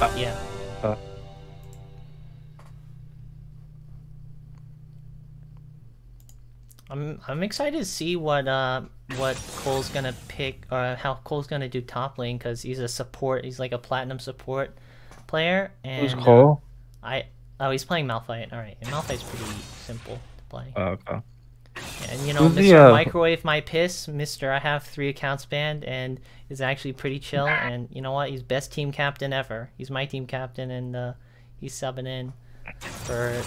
Uh, yeah. uh. I'm I'm excited to see what uh what Cole's gonna pick or how Cole's gonna do top lane because he's a support. He's like a platinum support player. And Who's uh, Cole? I oh he's playing Malphite. All right, and Malphite's pretty simple to play. Oh, okay. And you know, Mr. the, uh, Microwave my piss, Mr. I have three accounts banned and is actually pretty chill and you know what? He's best team captain ever. He's my team captain and uh, he's subbing in for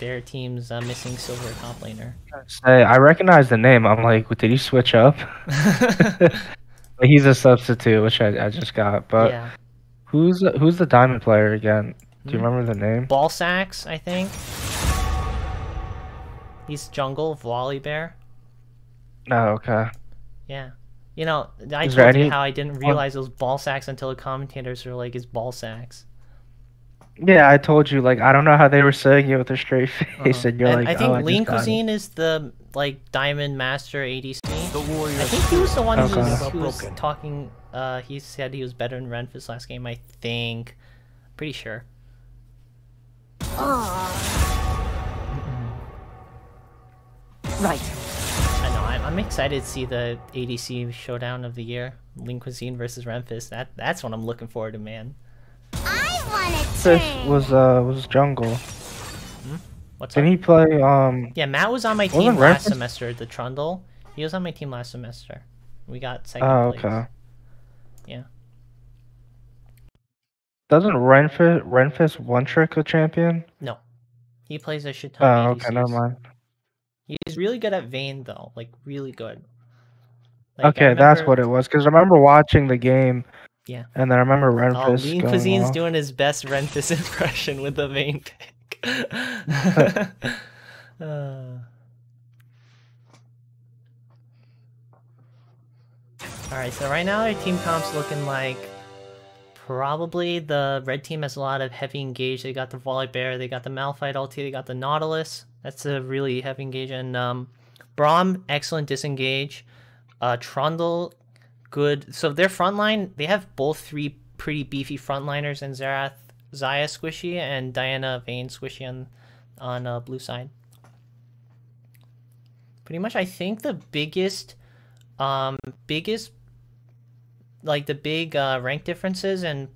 their team's uh, missing silver top laner. Say, I recognize the name. I'm like, did he switch up? But He's a substitute, which I, I just got. But yeah. who's who's the diamond player again? Do you Hmm? remember the name? Ball sacks, I think. He's jungle, Volibear. Oh, okay. Yeah. You know, I Is there told you how I didn't realize those ball sacks until the commentators were like, "It's ball sacks." Yeah, I told you. Like, I don't know how they were saying it with a straight face, Uh-huh. and you're And like, I think oh, I Lean just. Cuisine is the like diamond master ADC. The warrior I think he was the one who was, Okay. who was talking. Uh, he said he was better than Renfis last game. I think, pretty sure. Right. I know. I'm, I'm excited to see the ADC showdown of the year. Lean Cuisine versus Renfis. That that's what I'm looking forward to, man. I want to This was uh was jungle. What's Did up? he play um? Yeah, Matt was on my team last Renfis- semester. The Trundle. He was on my team last semester. We got second Oh, place. okay. Yeah. Doesn't Renfis Renfis one trick a champion? No, he plays a shit ton. Oh, of okay, never mind. He's really good at Vayne though, like really good. Like, Okay, that's what it was. Because I remember watching the game. Yeah. And then I remember Oh, Renfis Lean Cuisine's off. doing his best Renfis impression with the Vayne pick. uh... Alright, so right now our team comp's looking like probably the red team has a lot of heavy engage. They got the Volibear, they got the Malphite ulti, they got the Nautilus. That's a really heavy engage. And um, Braum, excellent disengage. Uh, Trundle, good. So their front line, they have both three pretty beefy frontliners in Xerath, Xayah Squishy, and Diana Vayne Squishy on, on uh, blue side. Pretty much, I think the biggest, um, biggest, like the big uh, rank differences and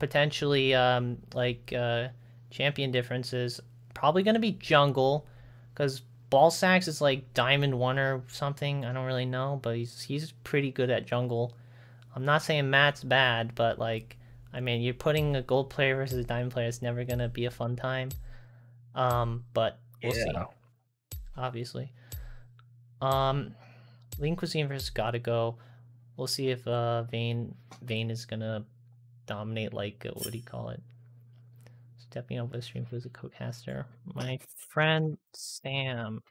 potentially um, like uh, champion differences, probably gonna be jungle, because Ball Sacks is like Diamond One or something. I don't really know, but he's he's pretty good at jungle. I'm not saying Matt's bad, but like, I mean, you're putting a gold player versus a diamond player. It's never gonna be a fun time. Um, but we'll see. Obviously. Um, Lean Cuisine versus Gotta Go. We'll see if uh Vayne Vayne is gonna dominate. Like, uh, what do you call it? Stepping up with stream who's a co-caster. My friend Sam.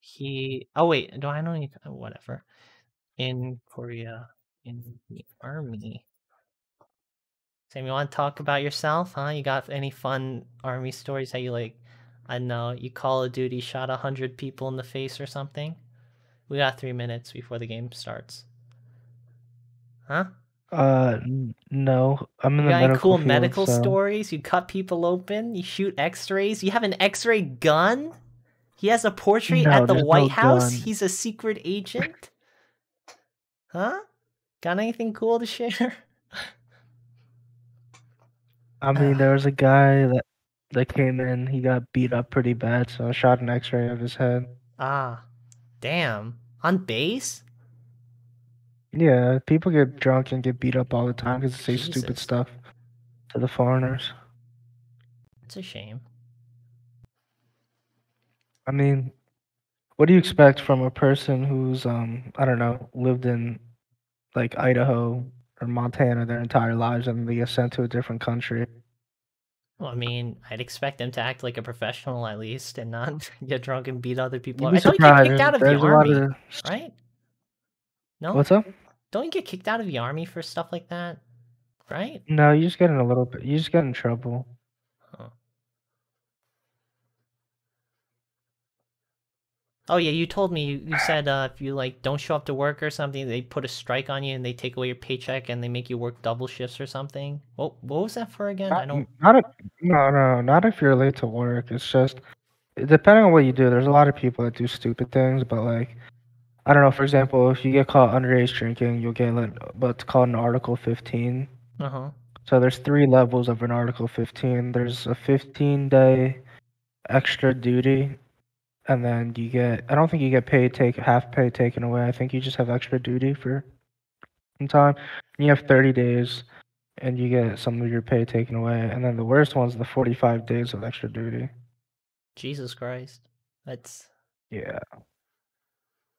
He. Oh wait, do I know? any- uh, Whatever. In Korea, in the army. Sam, you want to talk about yourself, huh? You got any fun army stories that you like? I know. You Call of Duty shot a hundred people in the face or something. We got three minutes before the game starts. Huh? Uh, no, I'm in You the got any medical cool field, medical so- stories? You cut people open? You shoot X-rays? You have an X-ray gun? He has a portrait No, at the there's no White House. gun. He's a secret agent. Huh? Got anything cool to share? I mean, there was a guy that that came in. He got beat up pretty bad, so I shot an X-ray of his head. Ah, damn. On base? Yeah, people get drunk and get beat up all the time because they say stupid stuff to the foreigners. It's a shame. I mean, what do you expect from a person who's um I don't know lived in like Idaho or Montana their entire lives and they get sent to a different country? Well, I mean, I'd expect them to act like a professional at least and not get drunk and beat other people. Up. I thought you get kicked out of There's the army, of right? No, what's up? Don't you get kicked out of the army for stuff like that, right? No, you just get in a little bit. You just get in trouble. Oh yeah, you told me you, you said uh, if you like don't show up to work or something, they put a strike on you and they take away your paycheck and they make you work double shifts or something. What what was that for again? I don't. not if, no, no, not if you're late to work. It's just depending on what you do. There's a lot of people that do stupid things, but like, I don't know. For example, if you get caught underage drinking, you'll get like what's called an Article 15. Uh huh. So there's three levels of an Article 15. There's a 15 day extra duty, and then you get. I don't think you get paid take half pay taken away. I think you just have extra duty for some time. And you have 30 days, and you get some of your pay taken away. And then the worst one's the 45 days of extra duty. Jesus Christ, that's Yeah.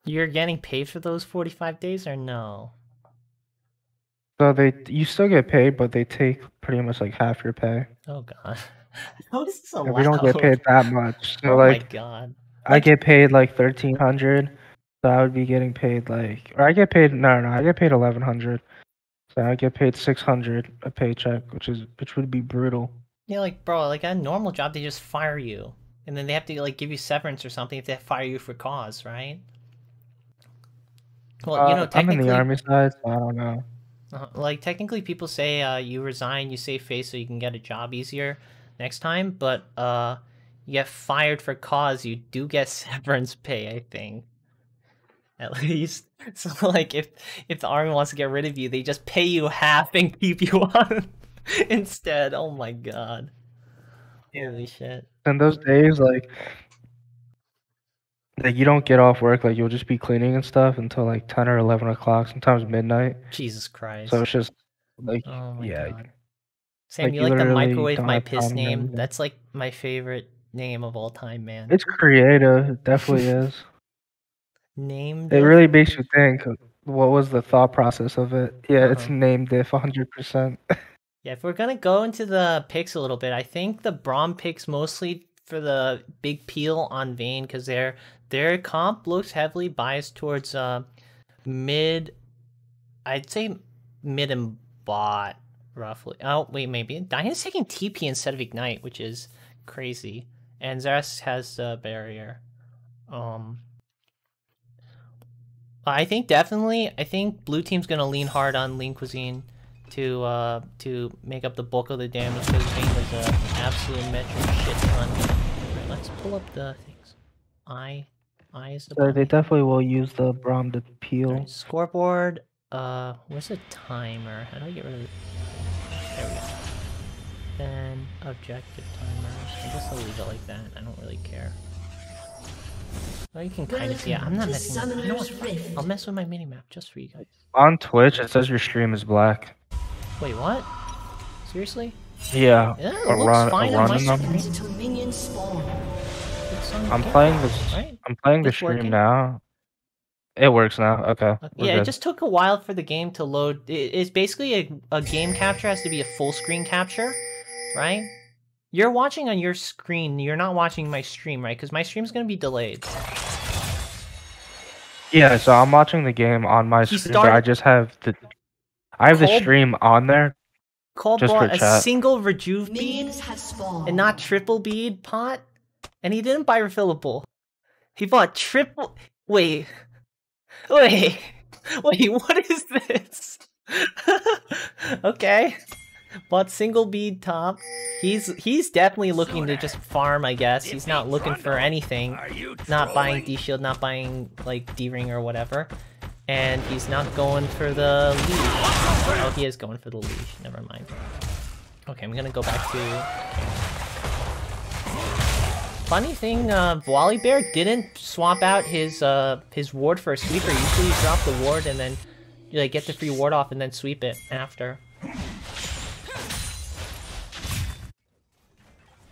You're getting paid for those forty five days or no? So they you still get paid, but they take pretty much like half your pay. Oh God, how is this allowed? And we don't get paid that much. So oh like my God. I get paid like thirteen hundred, so I would be getting paid like, or I get paid no, no, I get paid eleven hundred, so I get paid six hundred a paycheck, which is which would be brutal. Yeah, like bro, like a normal job, they just fire you, and then they have to like give you severance or something if they fire you for cause, right? Well, you know, Uh, I'm in the army side, so I don't know. uh, like technically, people say uh, you resign, you save face, so you can get a job easier next time. But uh, you get fired for cause, you do get severance pay. I think, at least. So like, if if the army wants to get rid of you, they just pay you half and keep you on instead. Oh my god. Holy shit. And those days, like, like you don't get off work, like you'll just be cleaning and stuff until like ten or eleven o'clock, sometimes midnight. Jesus Christ. So it's just like, oh my yeah, god. Sam, like, you you like the microwave my piss time to do name? anything. That's like my favorite name of all time, man. it's creative, it definitely is. Name It really makes you think. uh, What was the thought process of it? Yeah, it's Uh-huh. named diff 100%. Yeah, if we're gonna go into the picks a little bit, I think the Braum picks mostly for the big peel on Vayne because their their comp looks heavily biased towards uh mid. I'd say mid and bot roughly. Oh wait, maybe Diana's taking TP instead of Ignite, which is crazy. And Xerath has the barrier. Um. I think definitely. I think blue team's gonna lean hard on lean cuisine to uh to make up the bulk of the damage because Vayne was a absolute metric shit ton. Alright, let's pull up the things. I I is the So they definitely will use the Braum to peel. Alright, scoreboard. Uh, where's the timer? How do I get rid of? it? There we go. Then objective timers. I guess I'll leave it like that. I don't really care. Well, you can kind of see it. I'm not Welcome messing with. You know what? Summoner's Fuck it. Rift. I'll mess with my minimap just for you guys. On Twitch, it says your stream is black. Wait, what? Seriously? Yeah, Yeah, it a looks fine on my run screen. I'm playing this. Right? I'm playing the stream working? now. It works now. Okay. We're yeah, it just took a while for the game to load. It's basically a, a game capture has to be a full screen capture, right? You're watching on your screen. You're not watching my stream, right? Because my stream's gonna be delayed. Yeah, so I'm watching the game on my He stream, but I just have the I have the stream on there. Cole Just for a chat. single rejuve bead Minions have spawned. and not triple bead pot, and he didn't buy refillable. He bought triple. Wait, wait, wait. What is this? okay, bought single bead top. He's he's definitely looking to just farm. I guess he's not looking for anything. Not buying D shield, not buying like D ring or whatever. And he's not going for the leash. Oh, he is going for the leash. Never mind. Okay, I'm gonna go back to. Funny thing, uh, Volibear didn't swap out his uh his ward for a sweeper. Usually, you drop the ward and then you like get the free ward off and then sweep it after.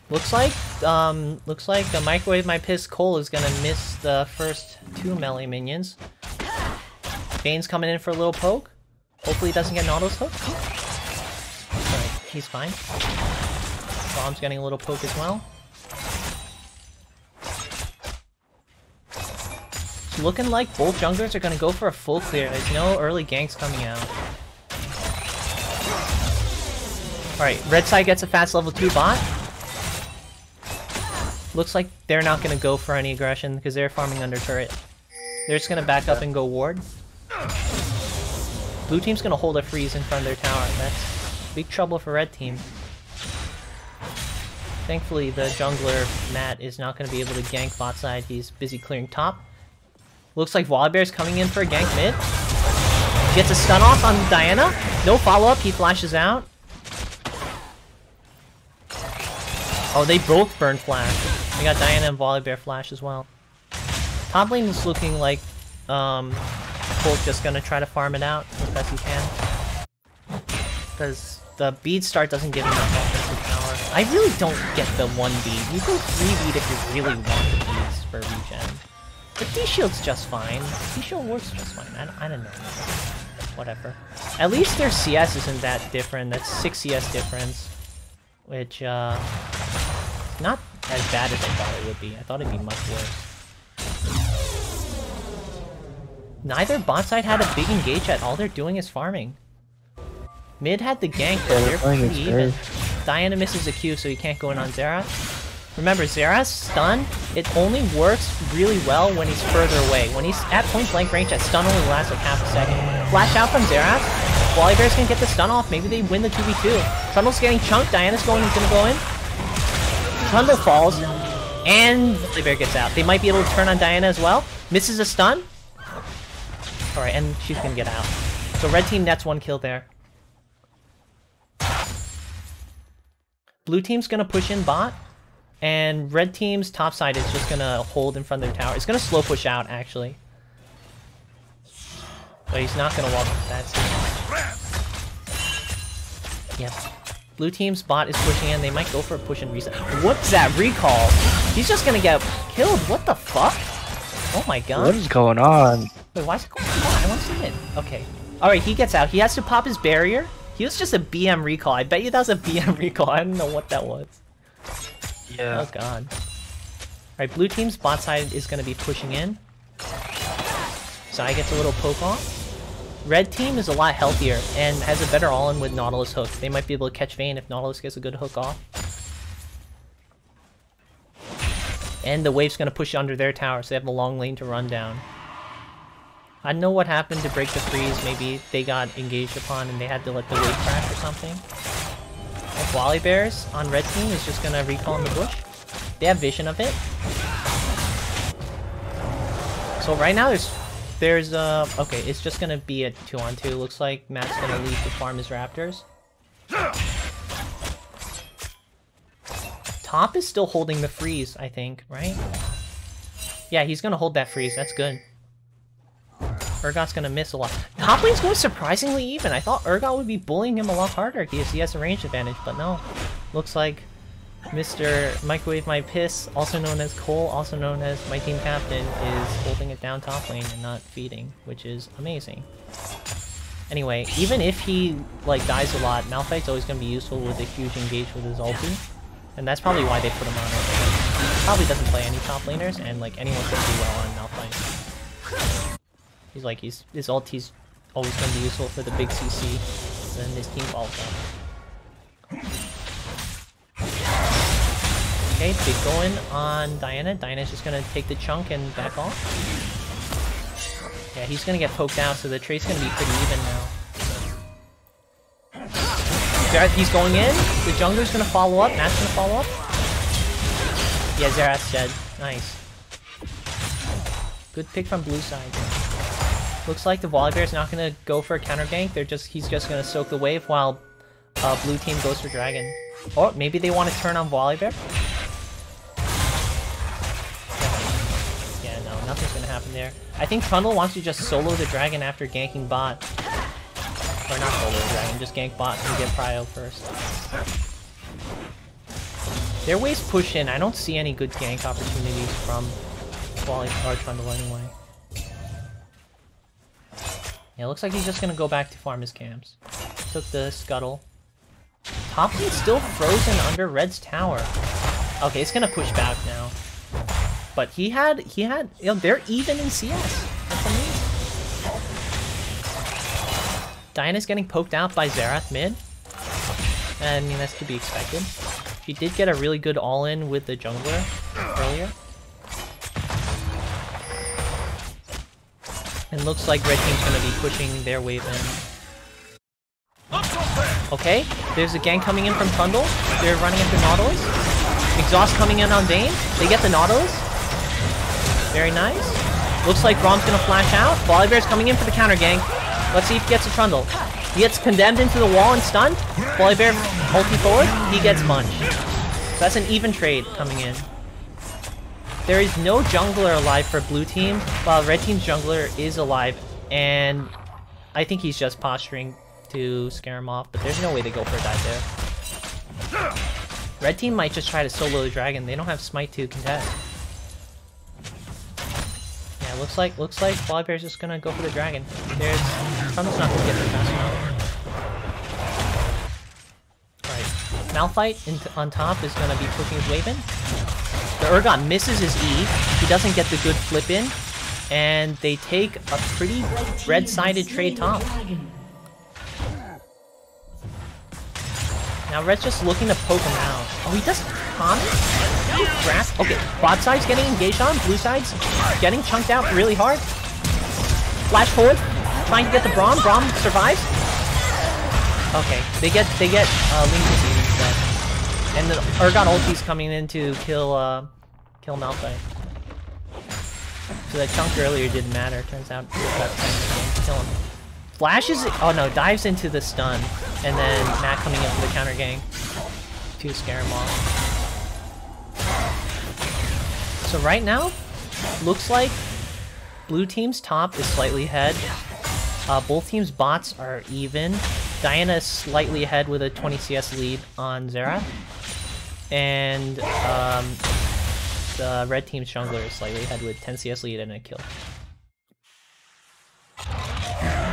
Looks like um looks like a microwave my piss Cole is gonna miss the first two melee minions. Vayne's coming in for a little poke. Hopefully he doesn't get auto hook. He's fine. Bomb's getting a little poke as well. Looking like both junglers are gonna go for a full clear. There's no early ganks coming out. Alright, red side gets a fast level 2 bot. looks like they're not gonna go for any aggression because they're farming under turret. They're just gonna back up and go ward. Blue team's gonna hold a freeze in front of their tower. That's big trouble for red team. Thankfully, the jungler, Matt, is not going to be able to gank bot side. He's busy clearing top. Looks like Volibear's coming in for a gank mid. Gets a stun off on Diana. No follow-up. He flashes out. Oh, they both burn flash. We got Diana and Volibear flash as well. Top lane is looking like um, Colt just to try to farm it out as best he can. Because the bead start doesn't give enough offensive power. I really don't get the one bead. You go three bead if you really want the beads for regen. But D-Shield's just fine. D-Shield works just fine. I, I don't know. Whatever. At least their CS isn't that different. That's 6 CS difference. Which, uh... Not as bad as I thought it would be. I thought it'd be much worse. Neither bot side had a big engage at all they're doing is farming. Mid had the gank, but they're pretty even. Diana misses a Q, so he can't go in on Xerath. Remember, Xerath's stun, it only works really well when he's further away. When he's at point blank range, that stun only lasts like half a second. Flash out from Xerath, Volibear's gonna get the stun off, maybe they win the 2v2. Trundle's getting chunked, Diana's going, he's gonna go in. Trundle falls, and Volibear gets out. They might be able to turn on Diana as well. Misses a stun. Alright, and she's gonna get out. So red team nets one kill there. Blue team's gonna push in bot, and red team's top side is just gonna hold in front of their tower. It's gonna slow push out, actually. But he's not gonna walk that side. Yes. Blue team's bot is pushing in. They might go for a push and reset. What's that recall? He's just gonna get killed. What the fuck? Oh my god. What is going on? Wait, why is it going on? I want to see it. Okay. Alright, he gets out. He has to pop his barrier. He was just a BM recall. I bet you that was a BM recall. I don't know what that was. Yeah. Oh god. Alright, blue team's bot side is going to be pushing in. Sai gets a little poke off. Red team is a lot healthier and has a better all-in with Nautilus hook. They might be able to catch Vayne if Nautilus gets a good hook off. And the wave's going to push under their tower, so they have a long lane to run down. I don't know what happened to break the freeze. Maybe they got engaged upon and they had to let the wave crash or something. And Bears on red team is just gonna recall in the bush. They have vision of it. So right now there's there's uh okay, it's just gonna be a two on two. Looks like Matt's gonna leave to farm his raptors. Top is still holding the freeze, I think, right? Yeah, he's gonna hold that freeze. That's good. Urgot's gonna miss a lot. Top lane's going surprisingly even. I thought Urgot would be bullying him a lot harder because he has a range advantage, but no. Looks like Mr. Microwave My Piss, also known as Cole, also known as my team captain, is holding it down top lane and not feeding, which is amazing. Anyway, even if he like dies a lot, Malphite's always gonna be useful with a huge engage with his ulti. And that's probably why they put him on it. Probably doesn't play any top laners, and like anyone can do well on Malphite. He's like, he's his ulti's always going to be useful for the big CC. Then his team falls out. Okay, big going on Diana. Diana's just going to take the chunk and back off. Yeah, he's going to get poked out, so the trade's going to be pretty even now. He's going in. The jungler's going to follow up. Matt's going to follow up. Yeah, Xerath's dead. Nice. Good pick from blue side. Looks like the Volibear's not gonna go for a counter gank. They're just he's just gonna soak the wave while uh, blue team goes for dragon. Or maybe they want to turn on Volibear. Yeah, no, nothing's gonna happen there. I think Trundle wants to just solo the dragon after ganking bot. Or not solo the dragon, just gank bot and get prio first. Their waves push in. I don't see any good gank opportunities from Wally or Trundle anyway. Yeah, looks like he's just gonna go back to farm his camps. Took the scuttle. Top lane's still frozen under Red's tower. Okay, it's gonna push back now. But he had, he had, you know, they're even in CS. That's amazing. Diana's getting poked out by Xerath mid. I mean, that's to be expected. She did get a really good all-in with the jungler earlier. And looks like red team's gonna be pushing their wave in. Okay, there's a gank coming in from Trundle. They're running into Nautilus. Exhaust coming in on Dane. They get the Nautilus. Very nice. Looks like Braum's gonna flash out. Volibear's coming in for the counter gank. Let's see if he gets a Trundle. He gets condemned into the wall and stunned. Volibear ulti forward. He gets munched. So that's an even trade coming in. There is no jungler alive for blue team, while red team's jungler is alive, and I think he's just posturing to scare him off, but there's no way they go for a dive there. Red team might just try to solo the dragon, they don't have smite to contest. Yeah, looks like looks like Volibear's just gonna go for the dragon. There's Trundle's not gonna get there fast enough. Alright. Malphite on top is gonna be pushing his wave in. The Urgot misses his E. He doesn't get the good flip in. And they take a pretty red-sided trade top. Now Red's just looking to poke him out. Oh, he does comment? Grasp? Okay, bot side's getting engaged on. Blue side's getting chunked out really hard. Flash forward. Trying to get the Braum. Braum survives. Okay, they get they get uh, Link disease instead. And the Urgot ulti's coming in to kill uh, kill Malphite. So that chunk earlier didn't matter. Turns out kill him. Flashes, oh no, dives into the stun, and then Matt coming in for the counter gank to scare him off. So right now, looks like blue team's top is slightly ahead. Uh, both teams' bots are even. Diana is slightly ahead with a 20 CS lead on Zera. And um, the red team's jungler is slightly ahead with 10 CS lead and a kill.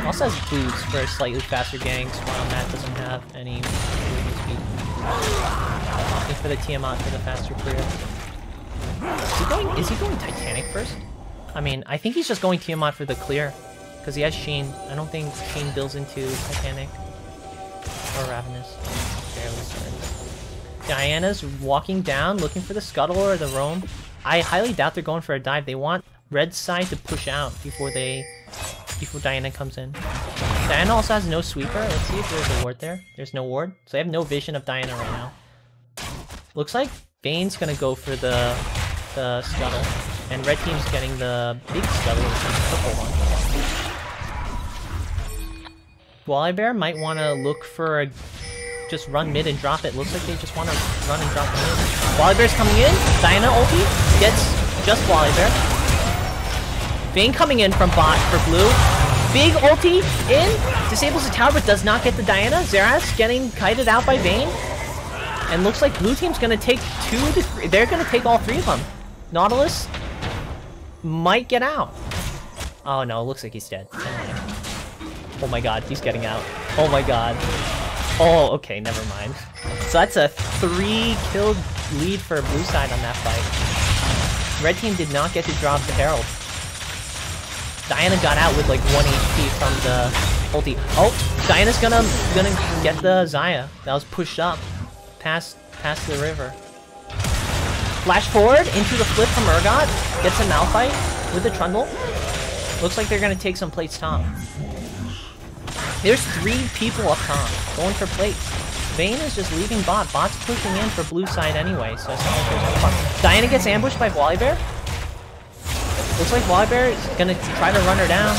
Also has boots for a slightly faster ganks, while Matt doesn't have any movement speed. Looking for the Tiamat for the faster clear. Is he going is he going Titanic first? I mean, I think he's just going Tiamat for the clear. Because he has Sheen. I don't think Sheen builds into Titanic. Or Ravenous. Barely. Diana's walking down, looking for the Scuttle or the Roam. I highly doubt they're going for a dive. They want red side to push out before they before Diana comes in. Diana also has no sweeper. Let's see if there's a ward there. There's no ward. So I have no vision of Diana right now. Looks like Bane's gonna go for the the scuttle. And red team's getting the big scuttle, which is the purple one. Volibear might want to look for a just run mid and drop it. Looks like they just want to run and drop mid. Volibear's coming in. Diana ulti gets just Volibear. Vayne coming in from bot for blue. Big ulti in. Disables the tower but does not get the Diana. Xerath getting kited out by Vayne. And looks like blue team's going to take two to three. They're going to take all three of them. Nautilus might get out. Oh no, looks like he's dead. Oh my god, he's getting out. Oh my god. Oh, okay, never mind. So that's a three kill lead for blue side on that fight. Red team did not get to drop the Herald. Diana got out with like 1 HP from the ulti. Oh, Diana's gonna gonna get the Xayah. That was pushed up past past the river. Flash forward into the flip from Urgot. Gets a Malphite with the Trundle. Looks like they're gonna take some plates top. There's three people up top going for plates. Vayne is just leaving bot. Bot's pushing in for blue side anyway, so it's not like there's. Diana gets ambushed by Volibear. Looks like Volibear is gonna try to run her down.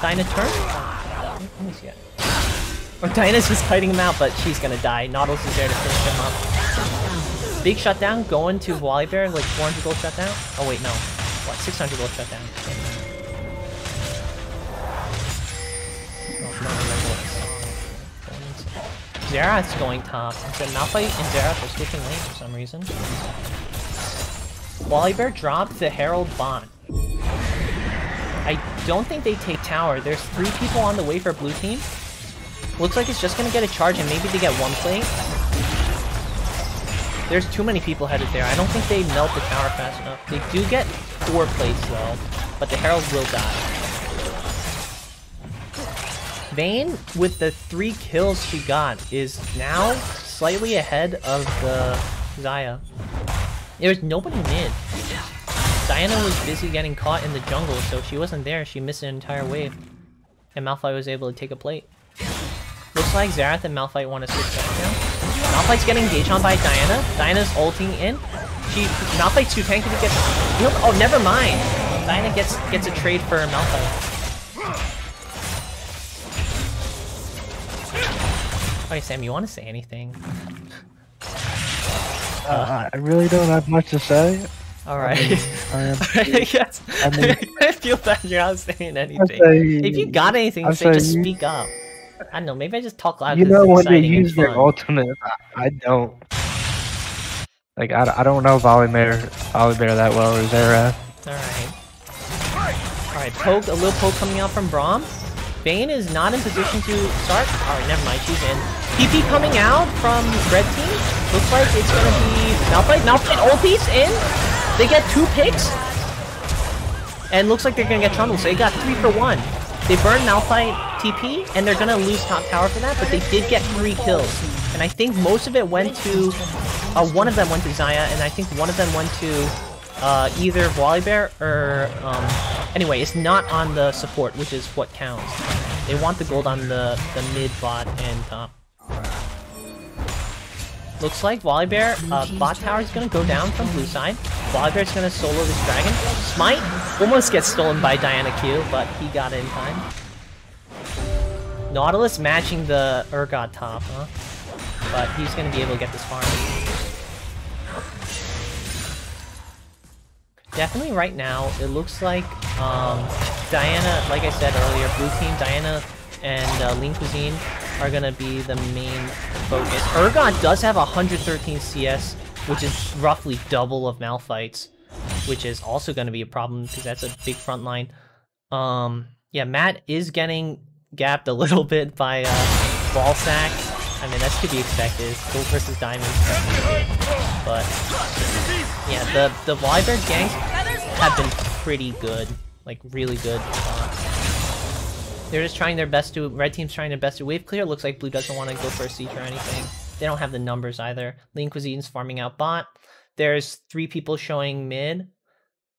Diana turn? Ah, it. Or Diana's just fighting him out, but she's gonna die. Nautilus is there to finish him up. Big shutdown going to Volibear, like 400 gold shutdown. Oh wait, no. What, 600 gold shutdown. Xerath's going top. So Malphite and Xerath are switching lanes for some reason. Volibear dropped the Herald Bond. I don't think they take tower. There's three people on the way for blue team. Looks like it's just gonna get a charge and maybe they get one plate. There's too many people headed there. I don't think they melt the tower fast enough. They do get four plates though, but the Herald will die. Vayne, with the three kills she got, is now slightly ahead of the Zaya. There's nobody mid. Diana was busy getting caught in the jungle, so she wasn't there, she missed an entire wave. And Malphite was able to take a plate. Looks like Xerath and Malphite want to switch back now. Malphite's getting engaged on by Diana. Diana's ulting in. She Malphite's too tanky to get. Oh, never mind. Diana gets gets a trade for Malphite. Okay, Sam, you want to say anything? Uh, I really don't have much to say. All right. I am. yes. I mean- I feel bad you're not saying anything. If you got anything to I say, just you- speak up. I don't know. Maybe I just talk loud. You know when they and use their ultimate, I, I don't. Like I, I don't know Volibear, Volibear that well or Zera. Alright. Alright, poke, a little poke coming out from Braum. Vayne is not in position to start. Alright, never mind, she's in. PP coming out from red team. Looks like it's gonna be Malphite. Malphite ultis in. They get two picks. And looks like they're gonna get Trundle, so they got three for one. They burned Malphite TP, and they're gonna lose top tower for that, but they did get three kills. And I think most of it went to, uh, one of them went to Xayah, and I think one of them went to uh, either Volibear or, um, anyway, it's not on the support, which is what counts. They want the gold on the, the mid, bot, and top. Looks like Volibear, uh, bot tower is gonna go down from blue side. Volibear's gonna solo this dragon. Smite almost gets stolen by Diana Q, but he got it in time. Nautilus matching the Urgot top, huh? But he's gonna be able to get this farm. Definitely right now, it looks like um, Diana, like I said earlier, blue team, Diana and uh, Lean Cuisine are gonna be the main focus. Urgot does have 113 CS, which is roughly double of Malphite's, which is also gonna be a problem because that's a big front line. Um, yeah, Matt is getting gapped a little bit by uh, ball sack. I mean, that's to be expected. Gold versus diamond. But yeah, the the Volibear ganks have been pretty good, like really good. They're just trying their best to. Red team's trying their best to wave clear. Looks like blue doesn't want to go for a siege or anything. They don't have the numbers either. Lean Cuisine's farming out bot. There's three people showing mid,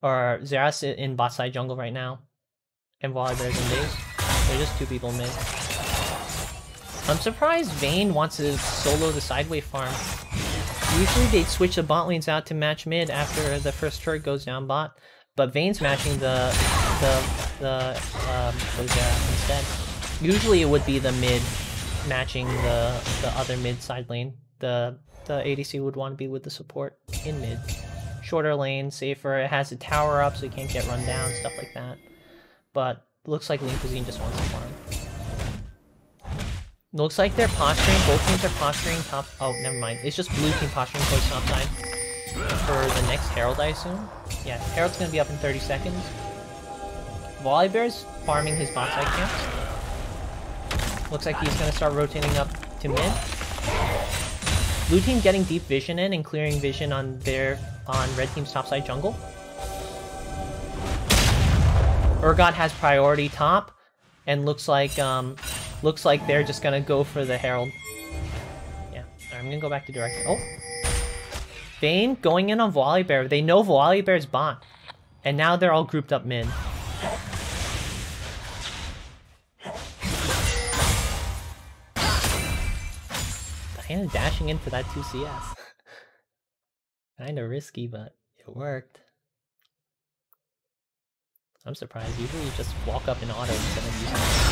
or Xerath in bot side jungle right now, and Volibear's in base. There's just two people mid. I'm surprised Vayne wants to solo the sideway farm. Usually they'd switch the bot lanes out to match mid after the first turret goes down bot, but Vayne's matching the the the um instead. Usually it would be the mid matching the the other mid side lane. The the ADC would want to be with the support in mid. Shorter lane, safer. It has a tower up so it can't get run down, stuff like that. But looks like Lean Cuisine just wants to farm. Looks like they're posturing. Both teams are posturing top. Oh, never mind. It's just blue team posturing towards top side for the next Herald, I assume. Yeah, Herald's gonna be up in 30 seconds. Volibear's farming his bot side camps. Looks like he's gonna start rotating up to mid. Blue team getting deep vision in and clearing vision on their on red team's topside jungle. Urgot has priority top, and looks like um looks like they're just gonna go for the Herald. Yeah, I'm gonna go back to direct. Oh, Vayne going in on Volibear. They know Volibear's bot, and now they're all grouped up mid. Diana dashing in for that 2 CS. Kinda risky, but it worked. I'm surprised. Usually you just walk up in auto instead of using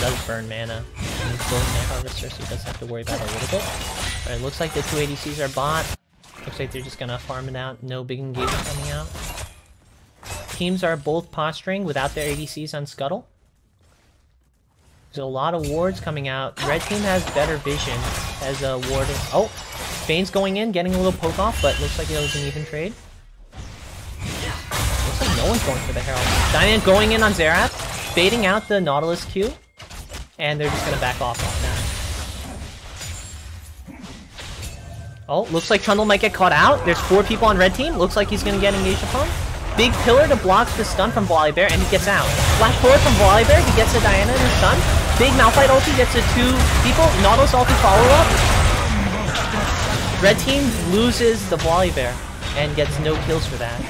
does burn mana. And he's Harvester, so he does have to worry about it a little bit. It looks like the two ADCs are bot. Looks like they're just gonna farm it out. No big engagement coming out. Teams are both posturing without their ADCs on Scuttle. There's a lot of wards coming out. Red team has better vision as a ward. Oh, Vayne's going in, getting a little poke off, but looks like it was an even trade. Looks like no one's going for the Herald. Diana going in on Xerath, fading out the Nautilus Q, and they're just gonna back off on that. Oh, looks like Trundle might get caught out. There's four people on red team. Looks like he's gonna get engaged upon. Big pillar to block the stun from Bear, and he gets out. Flash forward from Bear, he gets a Diana in the stun. Big Malphite ulti gets a two people. Nautilus ulti follow up. Red team loses the Bear and gets no kills for that.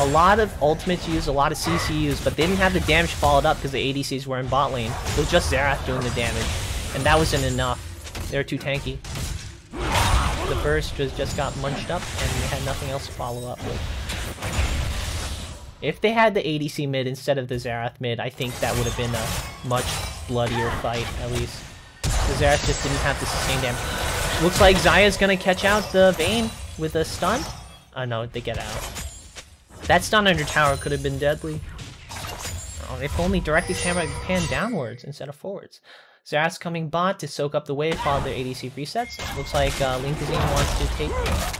A lot of ultimates used, a lot of CCUs, but they didn't have the damage followed up because the ADCs were in bot lane. It was just Xerath doing the damage, and that wasn't enough. They were too tanky. The burst just, just got munched up, and they had nothing else to follow up with. If they had the ADC mid instead of the Xerath mid, I think that would have been a much bloodier fight, at least. The Xerath just didn't have the sustained damage. Looks like Xayah's gonna catch out the Vayne with a stun. Oh no, they get out. That stun under tower could have been deadly. Oh, if only directed camera pan downwards instead of forwards. Xerath's coming bot to soak up the wave while their ADC resets. Looks like uh, Lean Cuisine wants to take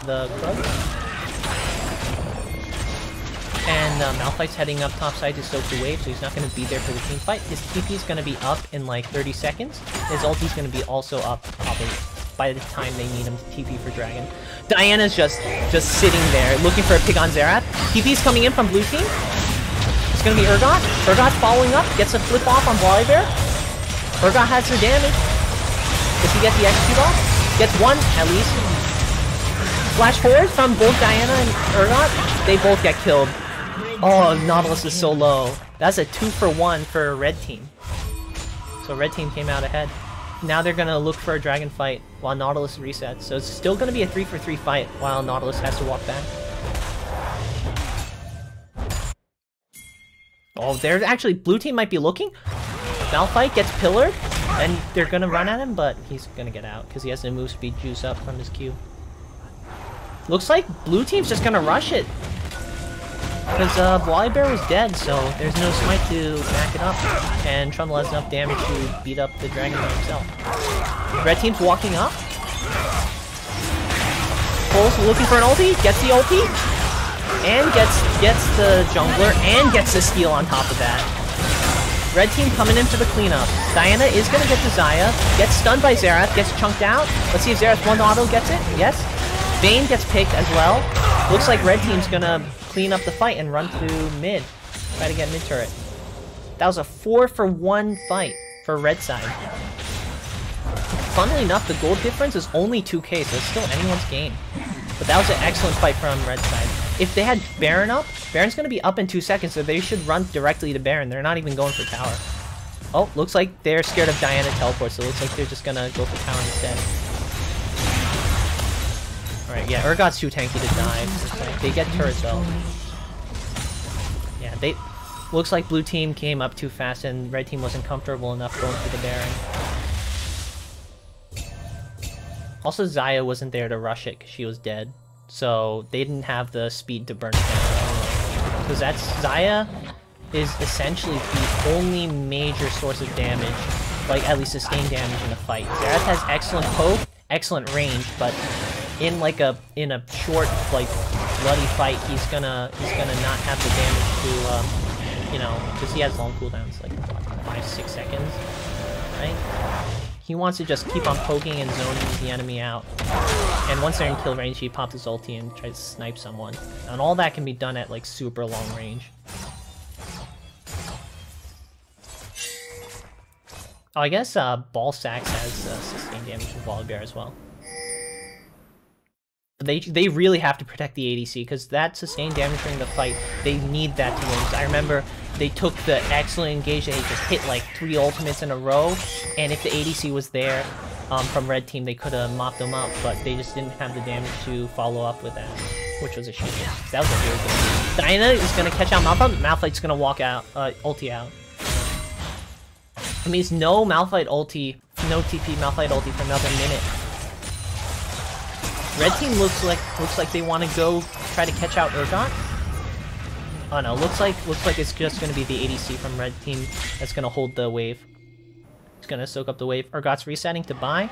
the Krug. And uh, Malphite's heading up topside to soak the wave, so he's not going to be there for the team fight. His TP is going to be up in like 30 seconds. His ulti's going to be also up probably by the time they need him to TP for Dragon. Diana's just just sitting there, looking for a pick on Xerath. TP's coming in from blue team. It's gonna be Urgot. Urgot's following up, gets a flip off on Volibear. Urgot has the damage. Does he get the execute off? Gets one, at least. Flash forward from both Diana and Urgot. They both get killed. Oh, Nautilus is so low. That's a two for one for red team. So red team came out ahead now they're gonna look for a dragon fight while Nautilus resets. So it's still gonna be a 3 for 3 fight while Nautilus has to walk back. Oh, there's actually blue team might be looking. Malphite gets pillared, and they're gonna run at him, but he's gonna get out because he has no move speed juice up from his Q. Looks like blue team's just gonna rush it. Because uh, Bear was dead, so there's no smite to back it up, and Trundle has enough damage to beat up the dragon by himself. Red team's walking up. Pulse looking for an ulti, gets the ulti, and gets gets the jungler, and gets the steal on top of that. Red team coming in for the cleanup. Diana is gonna get to Xayah, gets stunned by Xerath, gets chunked out. Let's see if Xerath one auto gets it. Yes. Vayne gets picked as well. Looks like red team's gonna clean up the fight and run through mid. Try to get mid turret. That was a 4 for 1 fight for red side. Funnily enough, the gold difference is only 2k, so it's still anyone's game. But that was an excellent fight from red side. If they had Baron up, Baron's going to be up in 2 seconds, so they should run directly to Baron. They're not even going for tower. Oh, looks like they're scared of Diana teleport, so it looks like they're just going to go for tower instead. Yeah, Urgot's too tanky to die. They get turrets though. Yeah, they... Looks like blue team came up too fast and red team wasn't comfortable enough going through the Baron. Also, Xayah wasn't there to rush it because she was dead. So they didn't have the speed to burn it down. Because that's... Xayah is essentially the only major source of damage, like at least sustained damage in a fight. Xerath has excellent poke, excellent range, but in like a in a short like bloody fight, he's gonna he's gonna not have the damage to um, you know because he has long cooldowns like five six seconds, right? He wants to just keep on poking and zoning the enemy out. And once they're in kill range, he pops his ulti and tries to snipe someone. And all that can be done at like super long range. Oh, I guess uh, Ball Sacks has uh, sustained damage from Volibear as well. They they really have to protect the ADC because that sustained damage during the fight, they need that to win. I remember they took the excellent engage, they just hit like three ultimates in a row, and if the ADC was there um, from red team, they could have mopped them up, but they just didn't have the damage to follow up with that, which was a shame. That was a really good game. Diana is gonna catch out Malphite, Malphite's gonna walk out, uh, ulti out. It means no Malphite ulti, no TP Malphite ulti for another minute. Red team looks like looks like they want to go try to catch out Urgot. Oh no, looks like looks like it's just gonna be the ADC from red team that's gonna hold the wave. It's gonna soak up the wave. Urgot's resetting to buy.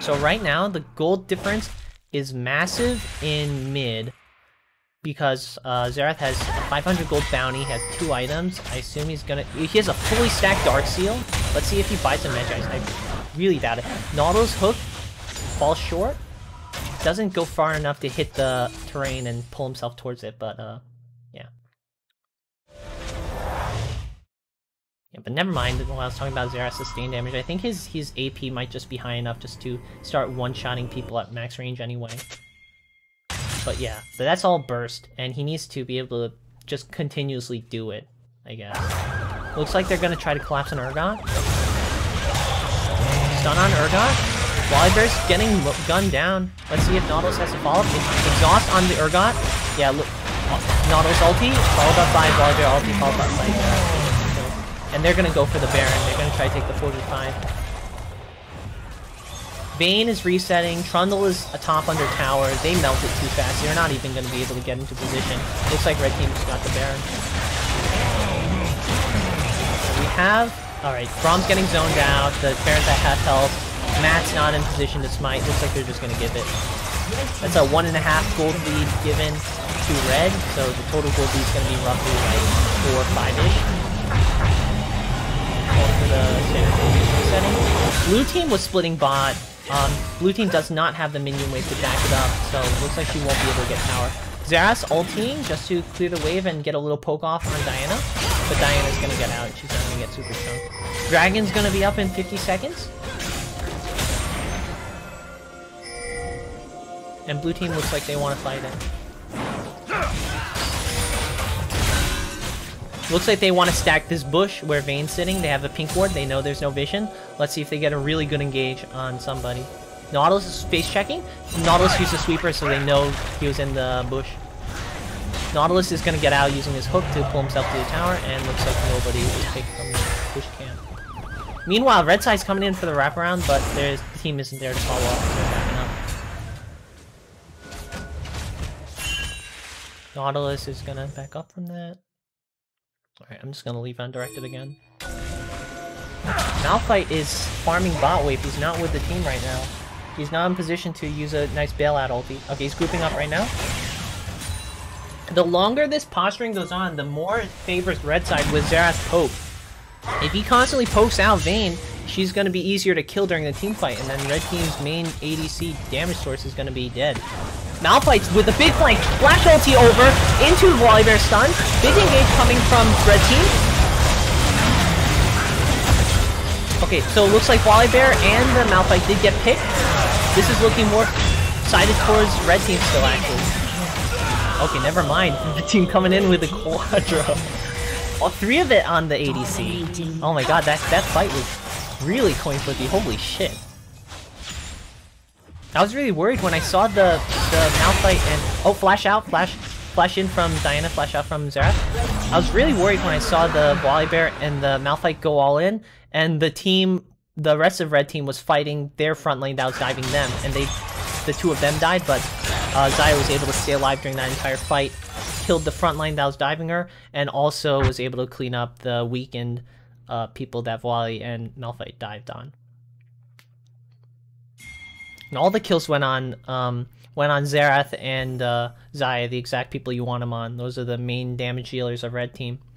So right now the gold difference is massive in mid because uh, has 500 gold bounty, has two items. I assume he's gonna. He has a fully stacked Dark Seal. Let's see if he buys a Mejai. I really doubt it. Nautilus hook falls short. doesn't go far enough to hit the terrain and pull himself towards it, but uh, yeah. Yeah, but never mind. When I was talking about Xerath sustained damage, I think his his AP might just be high enough just to start one-shotting people at max range anyway. But yeah, but that's all burst, and he needs to be able to just continuously do it, I guess. Looks like they're gonna try to collapse an Urgot. Stun on Urgot. Volibear's getting gunned down. Let's see if Nautilus has to follow up. Exhaust on the Urgot. Yeah, look. Nautilus ulti, followed up by Volibear ulti, followed up by uh, And they're gonna go for the Baron. They're gonna try to take the 45. Vayne is resetting. Trundle is atop under tower. They melted too fast. They're not even going to be able to get into position. Looks like red team just got the Baron. So we have... Alright, Braum's getting zoned out. The Baron's at half health. Matt's not in position to smite. Looks like they're just going to give it. That's a one and a half gold lead given to red. So the total gold lead is going to be roughly like four or five-ish. For the standard setting. Blue team was splitting bot. Um, blue team does not have the minion wave to back it up, so looks like she won't be able to get power. Xerath's ulting just to clear the wave and get a little poke off on Diana, but Diana's gonna get out. She's not gonna get super strong. Dragon's gonna be up in 50 seconds. And blue team looks like they want to fight it. Looks like they want to stack this bush where Vayne's sitting. They have a pink ward. They know there's no vision. Let's see if they get a really good engage on somebody. Nautilus is face checking. Nautilus used a sweeper, so they know he was in the bush. Nautilus is going to get out using his hook to pull himself to the tower, and looks like nobody is picked from the bush camp. Meanwhile, Red Side's coming in for the wraparound, but the team isn't there to follow up. Nautilus is to back up from that. Alright, I'm just gonna leave undirected again. Malphite is farming bot wave. He's not with the team right now. He's not in position to use a nice bailout ulti. Okay, he's grouping up right now. The longer this posturing goes on, the more it favors red side with Xerath poke. If he constantly pokes out Vayne, she's going to be easier to kill during the team fight, and then red team's main ADC damage source is going to be dead. Malphite's with a big flank, flash ulti over into Volibear stun. Big engage coming from red team. Okay, so it looks like Volibear and the Malphite did get picked. This is looking more sided towards red team still, actually. Okay, never mind. The team coming in with a Quadra. All three of it on the ADC. Oh my god, that, that fight was really coin flippy. Holy shit. I was really worried when I saw the the Malphite and oh flash out, flash flash in from Diana, flash out from Xerath. I was really worried when I saw the Volibear and the Malphite go all in, and the team, the rest of Red Team was fighting their front lane that was diving them, and they, the two of them died, but uh, Xayah was able to stay alive during that entire fight, killed the front line that was diving her, and also was able to clean up the weakened uh, people that Wally and Malphite dived on. And all the kills went on um, went on Xerath and uh, Xayah, the exact people you want them on. Those are the main damage dealers of Red Team.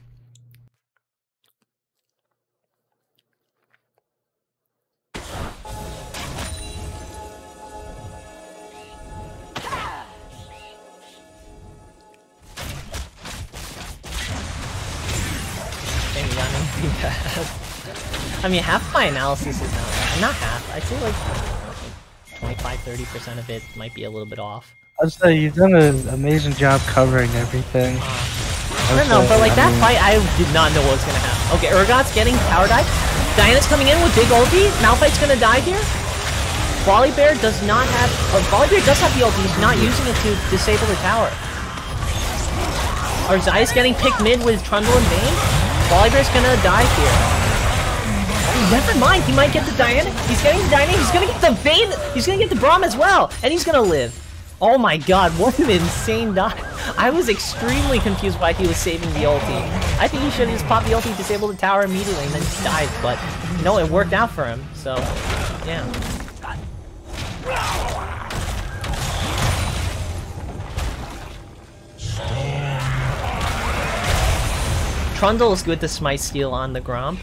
I mean, half my analysis is not. Not half. I feel like 25-30% of it might be a little bit off. I'd say you've done an amazing job covering everything. Uh, I don't know, but like that fight, I did not know what was gonna happen. Okay, Urgot's getting power dive. Diana's coming in with big ulti. Malphite's gonna die here. Volibear does not have. Uh, Volibear does have the ulti. He's not using it to disable the tower. Arzias getting picked mid with Trundle and Vayne. Volibear's gonna die here. Never mind, he might get the Diana. He's getting the Diana. He's gonna get the Vayne. He's gonna get the Braum as well, and he's gonna live. Oh my god, what an insane dive. I was extremely confused why he was saving the ulti. I think he should have just popped the ulti, disabled the tower immediately, and then died, but no, it worked out for him, so, yeah. Trundle is good to smite steal on the Gromp.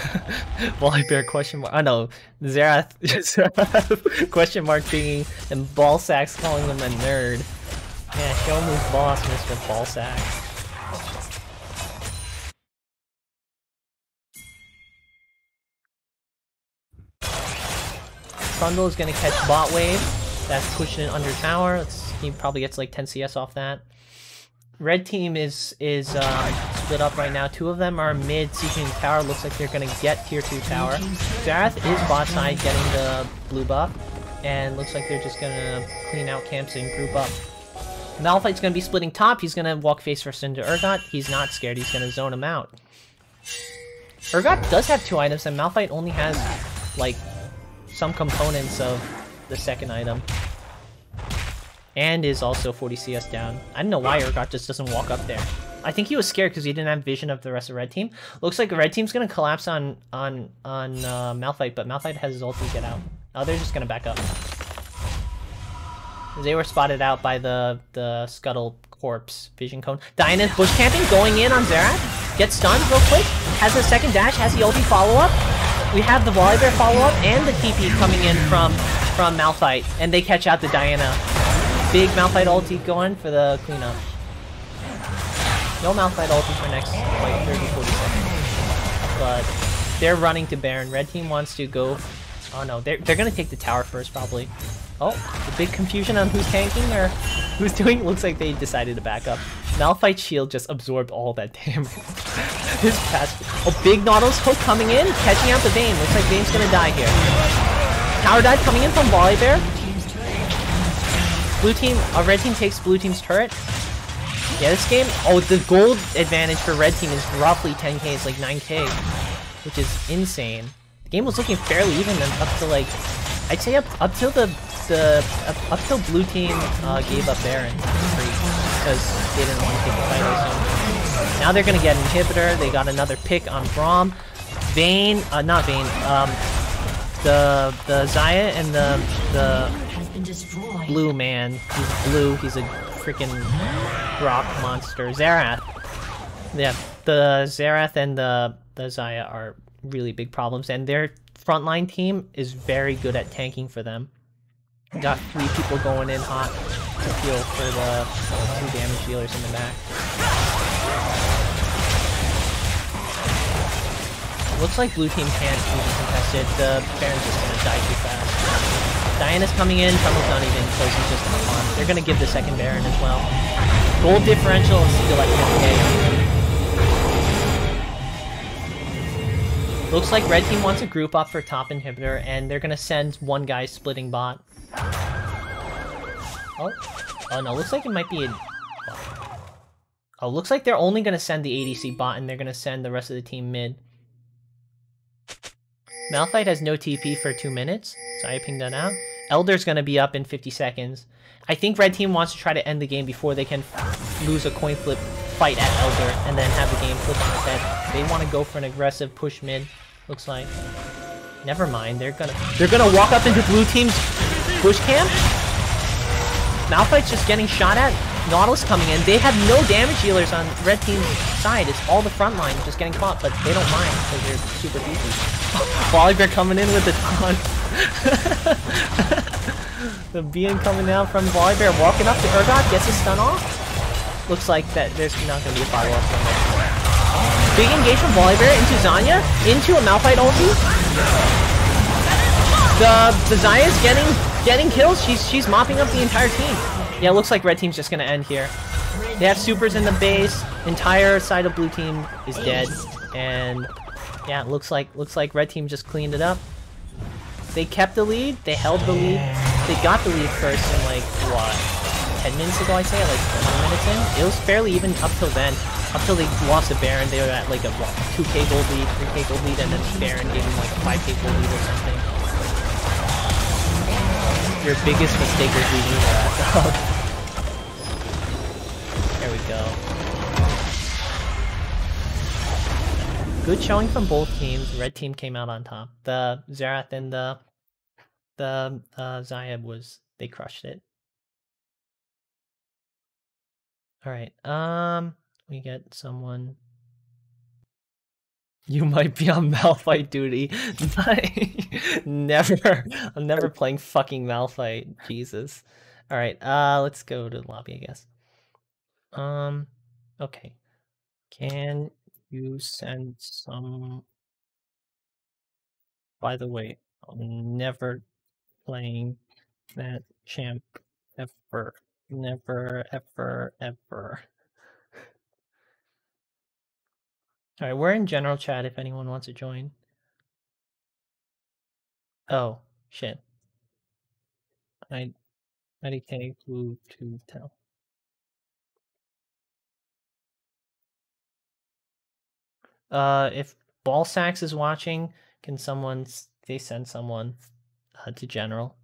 Volibear question mark. No, Xerath, Xerath question mark thingy, and Ballsack's calling him a nerd. Yeah, show him who's boss, Mr. Ballsack. Trundle is gonna catch bot wave. That's pushing it under tower. Let's, he probably gets like 10 CS off that. Red team is is uh, split up right now. Two of them are mid seeking tower. Looks like they're gonna get tier two tower. Xerath is bot side getting the blue buff, and looks like they're just gonna clean out camps and group up. Malphite's gonna be splitting top. He's gonna walk face first into Urgot. He's not scared. He's gonna zone him out. Urgot does have two items, and Malphite only has like some components of the second item. And is also 40 CS down. I don't know why Urgot just doesn't walk up there. I think he was scared because he didn't have vision of the rest of red team. Looks like the red team's gonna collapse on on on uh, Malphite, but Malphite has his ulti to get out. Oh, they're just gonna back up. They were spotted out by the the scuttle corpse vision cone. Diana's bush camping, going in on Xerath. Gets stunned real quick. Has a second dash. Has the ulti follow up. We have the Volibear follow up and the TP coming in from from Malphite, and they catch out the Diana. Big Malphite ulti going for the cleanup. No Malphite ulti for next like 30, 40 seconds. But they're running to Baron. Red team wants to go. Oh no, they're they're gonna take the tower first probably. Oh, the big confusion on who's tanking or who's doing. Looks like they decided to back up. Malphite's shield just absorbed all that damage. His pass. Oh, big Nautilus hook coming in, catching out the Vayne. Looks like Vayne's gonna die here. Tower dive coming in from Volibear. Blue team, uh, red team takes blue team's turret. Yeah, this game, oh, the gold advantage for red team is roughly 10k, it's like 9k, which is insane. The game was looking fairly even up to like, I'd say up up till the the up, up till blue team uh, gave up Baron because they didn't want to take the fight. So now they're gonna get an inhibitor. They got another pick on Braum. Vayne, uh, not Vayne. Um, the the Xayah and the the blue man. He's blue. He's a freaking rock monster. Xerath. Yeah, the Xerath and the the Xayah are really big problems, and their frontline team is very good at tanking for them. Got three people going in hot to heal for the uh, two damage dealers in the back. Looks like blue team can't even contest it. The Baron's just gonna die too fast. Diana's coming in, Trundle's not even close, he's just on. They're gonna give the second Baron as well. Gold differential is still like 10k. Looks like red team wants a group up for top inhibitor, and they're gonna send one guy splitting bot. Oh, oh no, looks like it might be a... Oh, looks like they're only gonna send the ADC bot, and they're gonna send the rest of the team mid. Malphite has no TP for two minutes, so I pinged that out. Elder's gonna be up in 50 seconds. I think red team wants to try to end the game before they can lose a coin flip fight at Elder and then have the game flip on its head. They want to go for an aggressive push mid, looks like. Never mind, they're gonna they're gonna walk up into blue team's bush camp. Malphite's just getting shot at. Nautilus coming in. They have no damage healers on red team's side. It's all the front line just getting caught, but they don't mind because they're super beefy. Volibear coming in with a taunt. the being coming down from Volibear, walking up to Urgot, gets his stun off. Looks like that there's not going to be a follow-up from there. Big engage from Volibear into Zanya, into a Malphite ulti. The, the Xayah's getting getting kills. She's she's mopping up the entire team. Yeah, looks like red team's just gonna end here. They have supers in the base. Entire side of blue team is dead, and yeah, looks like looks like red team just cleaned it up. They kept the lead. They held the lead. They got the lead first in like what 10 minutes ago, I say, like 20 minutes in. It was fairly even up till then. Up till they lost a Baron, they were at like a what, 2k gold lead, 3k gold lead, and then Baron gave them like a 5k gold lead or something. Your biggest mistake was ass out. There we go. Good showing from both teams. Red team came out on top. The Xerath and the the uh, Xayah was they crushed it. All right. Um, we get someone You might be on Malphite duty. never. I'm never playing fucking Malphite. Jesus. All right. Uh, let's go to the lobby, I guess. Um. Okay. Can you send some? By the way, I'm never playing that champ ever. Never, ever, ever. All right, we're in general chat if anyone wants to join. Oh, shit. I IDK who to tell. Uh, if Ball Sacks is watching, can someone they send someone uh, to general?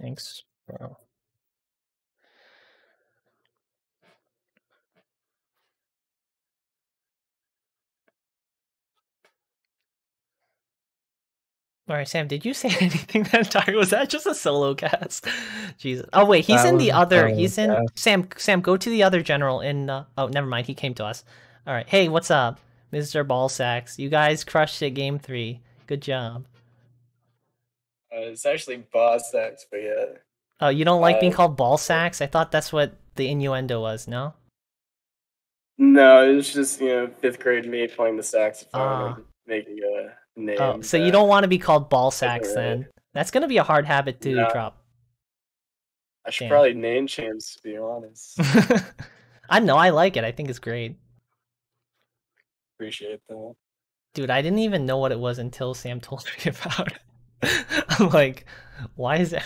Thanks, bro. All right, Sam, did you say anything that time? Was that just a solo cast? Jesus. Oh wait, he's That in the other. solo He's in cast. Sam. Sam, go to the other general in. Uh, oh, never mind. He came to us. All right. Hey, what's up, Mr. Ballsacks? You guys crushed it. Game three. Good job. Uh, it's actually boss sex, but yeah. Oh, you don't like being Uh, called Ballsacks? I thought that's what the innuendo was. No. No, it was just you know fifth grade me playing the saxophone and making a name. Oh, so you don't want to be called Ballsacks right. then? That's gonna be a hard habit to No. drop. I should damn. probably name champs to be honest. I know. I like it. I think it's great. Appreciate that. Dude, I didn't even know what it was until Sam told me about it. I'm like, why is it?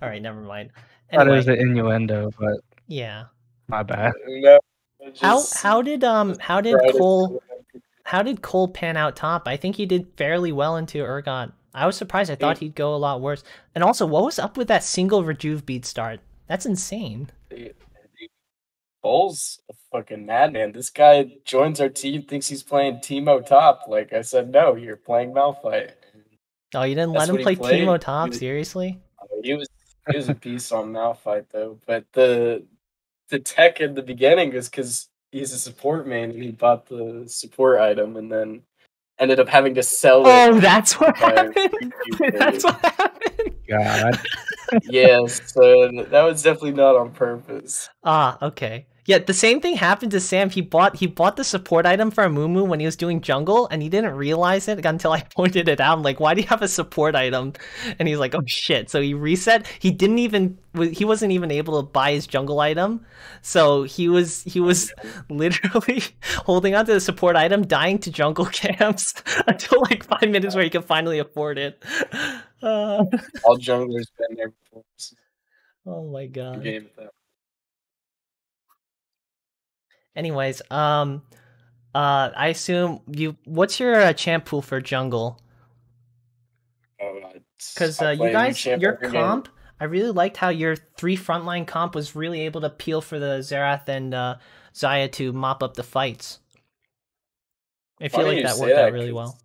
All right, never mind. That Anyway, is an innuendo, but yeah. my bad. No, it How how did um how did tried it Cole so- how did Cole pan out top? I think he did fairly well into Urgot. I was surprised. I thought he'd go a lot worse. And also, what was up with that single Rejuve bead start? That's insane. Cole's a fucking madman. This guy joins our team, thinks he's playing Teemo top. Like I said, no, you're playing Malphite. Oh, you didn't That's let him play Teemo top? Seriously? Oh, he was he was a piece on Malphite though, but the the tech in the beginning is because he's a support man and he bought the support item and then ended up having to sell it. Oh, that's what happened. That's what happened. God. yes, so that was definitely not on purpose. Ah, okay. Yeah, the same thing happened to Sam. He bought he bought the support item for Amumu when he was doing jungle, and he didn't realize it until I pointed it out. I'm like, "Why do you have a support item?" And he's like, "Oh shit!" So he reset. He didn't even he wasn't even able to buy his jungle item, so he was he was literally holding on to the support item, dying to jungle camps until like five minutes where he could finally afford it. Uh, All junglers been there before. Oh my god. That. Anyways, um, uh, I assume you. What's your uh, champ pool for jungle? Oh, Because uh, you guys, your every game. comp, I really liked how your three frontline comp was really able to peel for the Xerath and uh, Xayah to mop up the fights. I feel Funny like that worked out really well.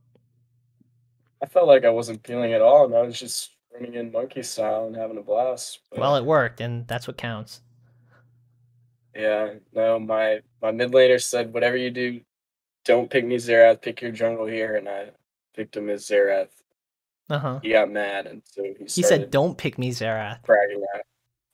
I felt like I wasn't peeling at all, and I was just running in monkey style and having a blast. but- Well, it worked, and that's what counts. Yeah, no, my my mid laner said whatever you do, don't pick me Xerath, pick your jungle here, and I picked him as Xerath. Uh huh. He got mad, and so he, He said, "Don't pick me, Xerath." bragging that.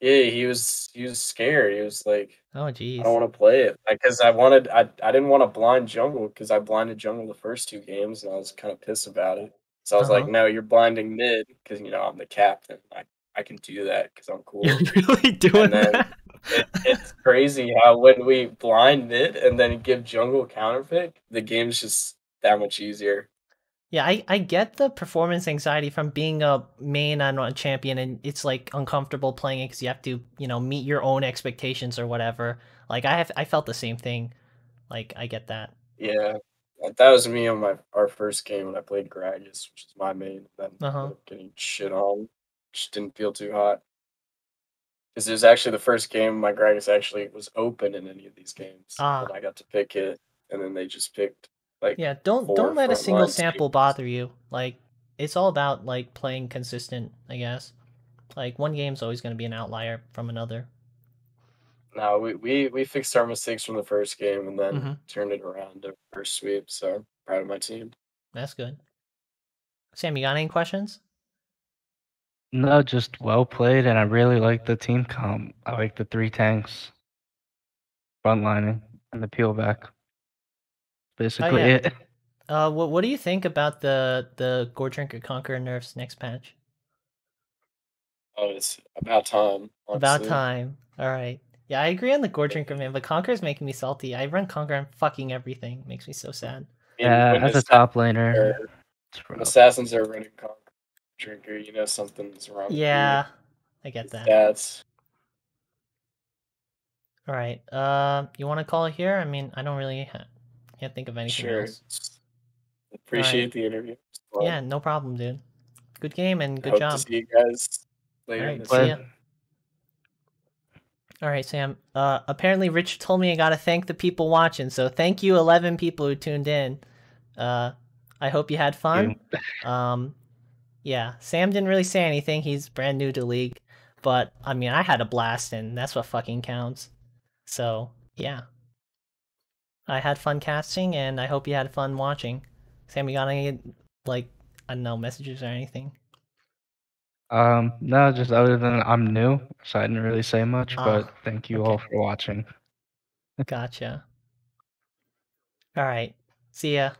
Yeah, he was he was scared. He was like, Oh, geez, I don't want to play it, like, cause I wanted I I didn't want to blind jungle because I blinded jungle the first two games, and I was kind of pissed about it. So I was like, Uh-huh. no, you're blinding mid because you know I'm the captain. I I can do that because I'm cool. You're really doing then- that. It, it's crazy how when we blind mid and then give jungle counter pick, the game's just that much easier. Yeah, I, I get the performance anxiety from being a main and a champion, and it's like uncomfortable playing it because you have to, you know, meet your own expectations or whatever. Like I have, I felt the same thing. Like I get that. Yeah, that was me on my our first game when I played Gragas, which is my main. Then Uh-huh. getting shit on, just didn't feel too hot. Because it was actually the first game my Gragas actually was open in any of these games, Ah. and I got to pick it, and then they just picked like Yeah, don't don't let a single sample staples. bother you. Like it's all about like playing consistent, I guess. Like one game's always going to be an outlier from another. No, we, we we fixed our mistakes from the first game and then Mhm. turned it around to first sweep. So proud of my team. That's good. Sam, you got any questions? No, just well played, and I really like the team comp. I like the three tanks, frontlining, and the peel back. Basically yeah. it. Uh, what what do you think about the the Goredrinker Conqueror nerfs next patch? Oh, it's about time. About time. All right. Yeah, I agree on the Goredrinker man, but Conqueror's making me salty. I run Conqueror and fucking everything. Makes me so sad. Yeah, as a top laner, or it's when rough. assassins are running Conquer Drinker, you know something's wrong. Yeah, I get that. Stats. All right. Uh, you want to call it here? I mean, I don't really ha- can't think of anything Sure. else. Appreciate the interview. Well, Yeah, no problem, dude. Good game and good hope job. to see you guys later. All right, see ya. All right, Sam. Uh, apparently, Rich told me I gotta thank the people watching. So thank you, eleven people who tuned in. Uh, I hope you had fun. Um, yeah, Sam didn't really say anything. He's brand new to League, but I mean, I had a blast, and that's what fucking counts. So yeah, I had fun casting, and I hope you had fun watching. Sam, you got any like I don't know messages or anything? Um, no, just other than I'm new, so I didn't really say much, Ah, but thank you all for watching. Gotcha. All right. See ya.